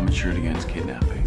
I'm insured against kidnapping.